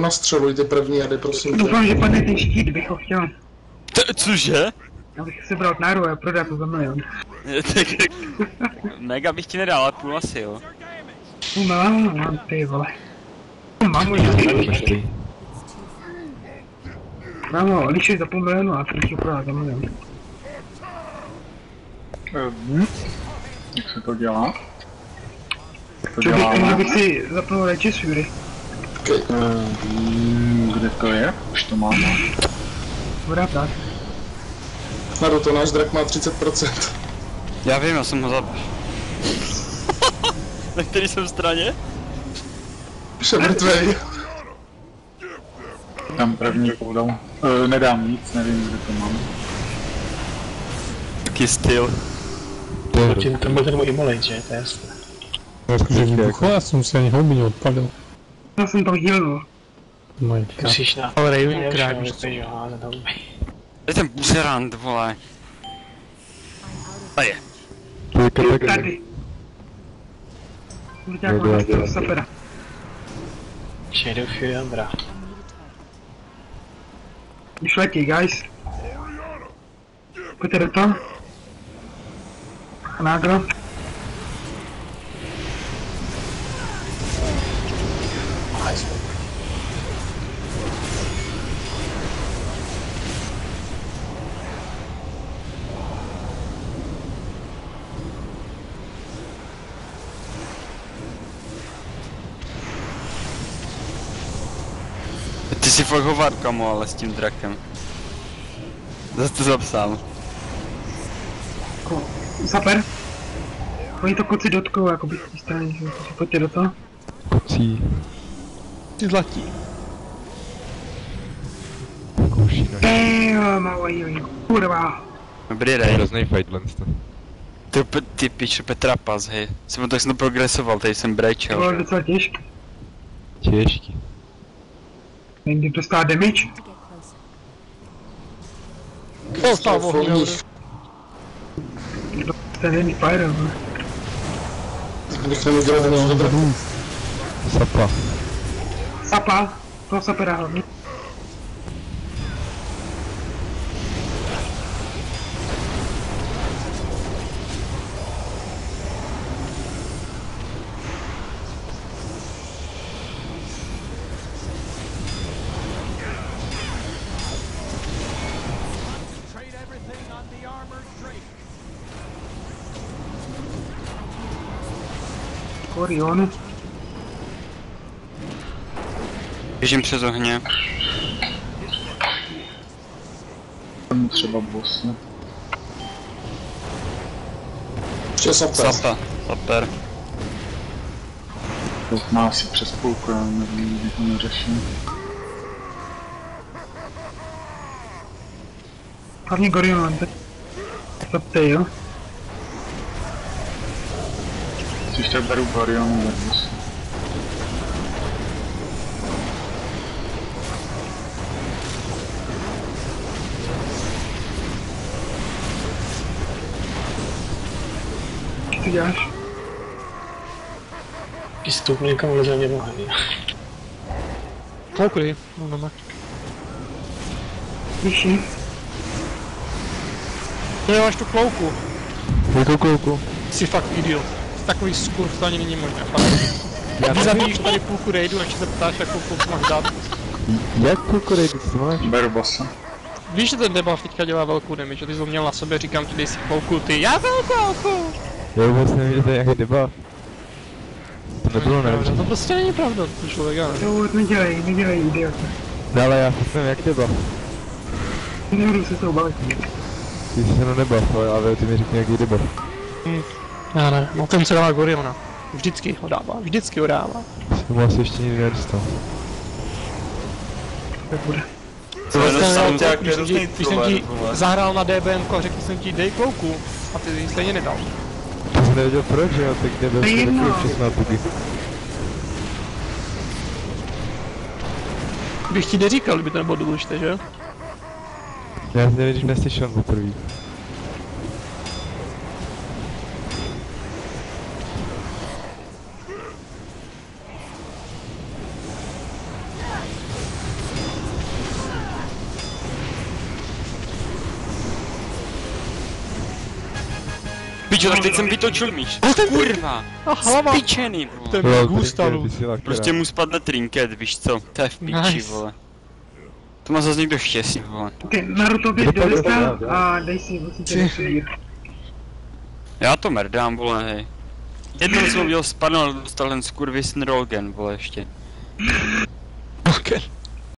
Nastřeluj ty první jady, prosím. Doufám, že padne ten štít, bych ho chtěl. T- cože? Abych si bral náru a prodat to za milion. Mega bych ti nedal, ale půl asi jo. Půl milionu mám, ty vole. Mám už Mám ho lišit za půl milionu a to si prodat za milion. Hm? Jak se to dělá? To Čo děláme? bych si zapnul z Fury. Hm, Kde to je? Už to máme. Bude tak. Naruto, náš drak má 30%. Já vím, já jsem ho zabil. Na který jsem straně? Už je mrtvej. Tam první cooldown. E, nedám nic, nevím, kde to mám. Taký styl. Tím to byl ten můj Immolate, že? To je jasné. Jakože vybuchlo, já jsem si ani houby neodpadl. Já jsem tam healnul. Majka. Musíš na... Ale Raven krát, že to jo, ale to Je ten buzerant, vole. A je. Tady. Smrťák má toho sapera. Shadow Fury, dobrá. Už letí, guys. Pojďte do toho. Nádro. Si fakt hovár, kamo, ale s tím drakem. Zase to zapsal. Ko- Saper. Oni to koci dotkou, jako bych z té strany, že si pojďte do toho. Kocí. Ty zlatí. Kouší na Damn, oj, oj, kurva. Dobrý raid. Hrozný fightlands to. Ty, p- ty piču Petra Paz, hej. Jsem tak jsem to progresoval, tady jsem To brečel. bylo docela těžké. Těžký. Nevím, kdo dostává damage. Dostal ohňou. Ten není fire, ale. Bych neměl dělat než dobré. Sapa. Sapa. Toho sapera Orion. Běžím přes ohně. Tam třeba boss. ne? Ještě sapé. Sapa. Super. To má asi přes půlku, já nevím, kdy to neřeším. Hlavně Gorion. Zapte, jo. Když tak beru tak boss. Co ty děláš? Stoupnu někam vleze mě nohy. Koukli. No, no, no. Vyšší. Ty máš tu klouku. Jakou kouku? Jsi fakt idiot. Takový skurv to ani není možné. Fakt. Ty zabíjíš tady půlku raidu, než se ptáš, jakou klouku máš dát. Jakou korejdu co máš? Beru bossa. Víš, že ten debuff teďka dělá velkou damage, že ty jsi měl na sobě, říkám ti, dej si klouku, ty, já jsem klouku! Já vůbec nevím, že to je nějaký debuff. To nebylo nevím. To prostě není pravda, ten člověk, já nevím. Jo, nedělej, nedělej, idiot. No ale já fakt nevím, jak debuff. Nebudu se s tou bavit. Ty jsi na nebuff, ale, ale ty mi řekni, jaký debuff. Já ne, no ten se dává Goriona. Vždycky ho dává, vždycky ho dává. Jsem asi ještě nikdy nedostal. Tak bude. To je dostal nějaký Když jsem různý ti, když jsem ti zahrál na DBM a řekl jsem ti dej klouku a ty ji stejně nedal. To jsem nevěděl proč, že jo, tak je jsem jedno. takový přesná bugy. Bych ti neříkal, kdyby to nebylo důležité, že jo? Já jsem nevím, když neslyšel poprvé. Pičo, tak teď jsem vytočil míč. Kurva. A hlava! Spičený, vole. Ten si lakra. Prostě mu spadne trinket, víš co? To je v piči, Nice. vole. To má zase někdo štěstí, vole. Ty Naruto běž do lesa a dej si musíte. Já to merdám, vole, hej. Jednou jsem ho viděl spadnout, dostal ten skurvysn Rogen, vole, ještě. Okay.